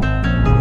Música